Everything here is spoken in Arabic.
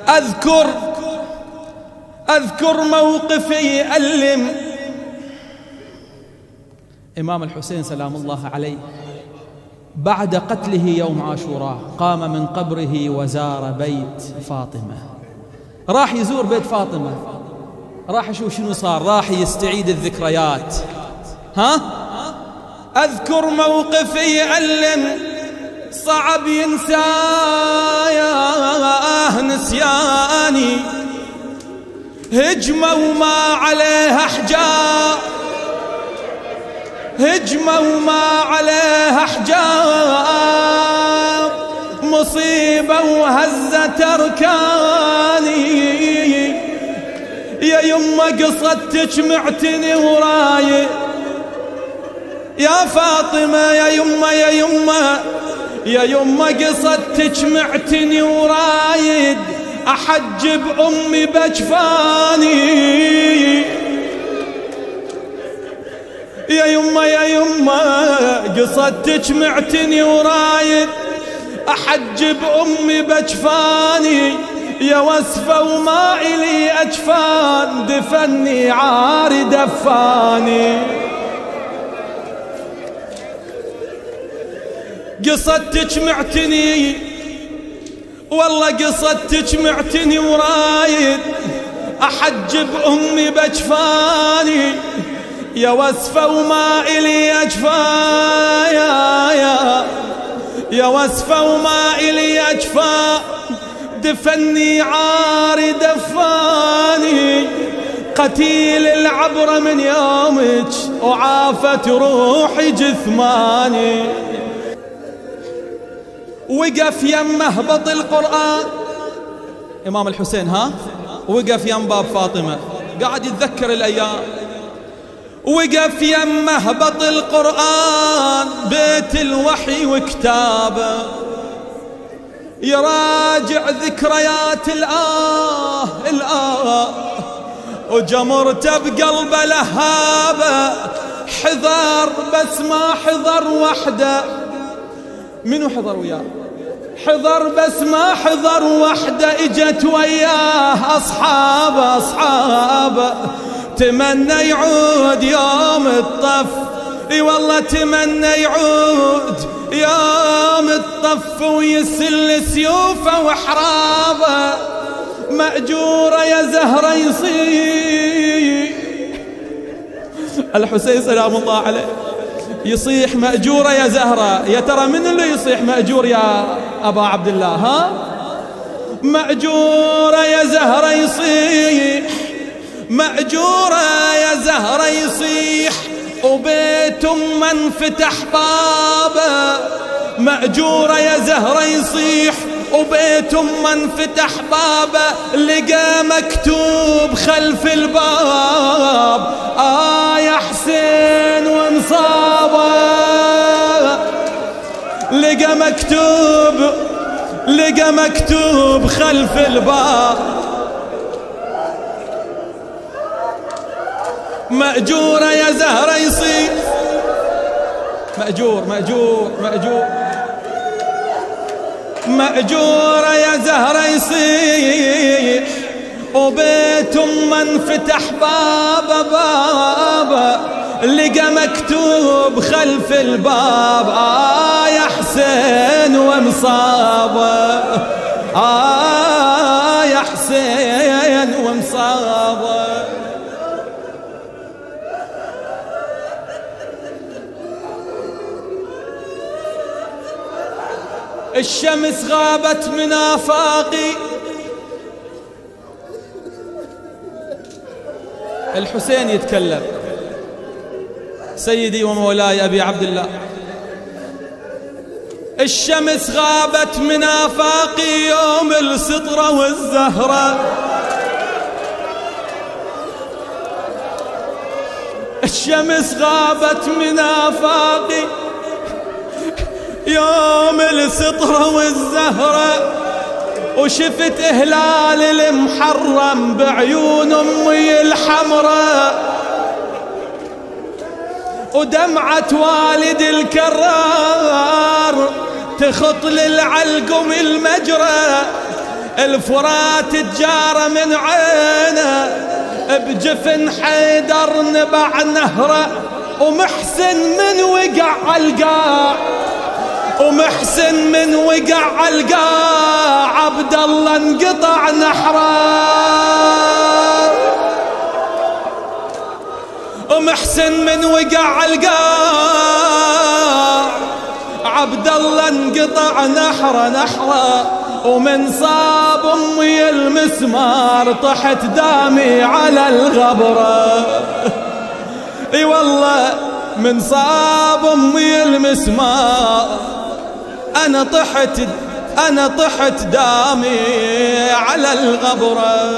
أذكر أذكر موقفي ألم. إمام الحسين سلام الله عليه بعد قتله يوم عاشوراء قام من قبره وزار بيت فاطمة. راح يزور بيت فاطمة. راح يشوف شنو صار راح يستعيد الذكريات. ها؟ أذكر موقفي ألم. صعب ينسى يا نسياني. هجمة وما عليها حجاب هجمة وما عليها حجاب مصيبة وهزت أركاني يا يما قصدتك معتني وراي. يا فاطمة يا يما يا يما. يا يما قصدتك معتني ورايد أحجب أمي بجفاني يا يما يا يما قصدتك معتني ورايد أحجب أمي بجفاني يا وسفة وما إلي أجفان دفني عاري دفاني. قصدتك معتني. والله قصدتك معتني ورايد. أحجب أمي بجفاني يا وسفة وما إلي أجفا يا يا يا وسفة وما إلي أجفا. دفني عاري دفاني. قتيل العبرة من يومك وعافت روحي جثماني. وقف يم مهبط القرآن. إمام الحسين ها؟ وقف يم باب فاطمة. قاعد يتذكر الأيام. وقف يم مهبط القرآن بيت الوحي وكتابه. يراجع ذكريات الآه الآه. وجمرته بقلبه لهابه حذر بس ما حذر وحده. منو حضر وياه؟ حضر بس ما حضر وحده اجت وياه. اصحابه اصحابه تمنى يعود يوم الطف. إي والله تمنى يعود يوم الطف ويسل سيوفه وحرابه. مأجورة يا زهرة يصيح. الحسين سلام الله عليه. يصيح مأجورة يا زهرة. يا ترى من اللي يصيح مأجور يا أبا عبد الله ها؟ مأجورة يا زهرة يصيح مأجورة يا زهرة يصيح وبيت من فتح بابه. مأجورة يا زهرة يصيح وبيت من فتح بابه. لقى مكتوب خلف الباب آه مكتوب لقى مكتوب خلف الباب. مأجورة يا زهرة يصير مأجور مأجور. مأجور مأجورة يا زهرة يصيح وبيت من فتح بابا بابا لقى مكتوب خلف الباب آه يا حسين ومصابه آه يا حسين ومصابه الشمس غابت من آفاقي. الحسين يتكلم. سيدي ومولاي أبي عبد الله. الشمس غابت من آفاقي يوم السطرة والزهرة الشمس غابت من آفاقي يوم السطرة والزهرة وشفت هلال المحرم بعيون أمي الحمراء. ودمعة والد الكرار تخط للعلقم المجرى. الفرات تجار من عينه بجفن حيدر نبع نهره ومحسن من وقع القاع ومحسن من وقع القاع عبد الله انقطع نحره. ومحسن من وقع القاع عبد الله انقطع نحره نحره ومن صاب أمي المسمار طحت دامي على الغبرة. إي والله من صاب أمي المسمار أنا طحت أنا طحت دامي على الغبرة.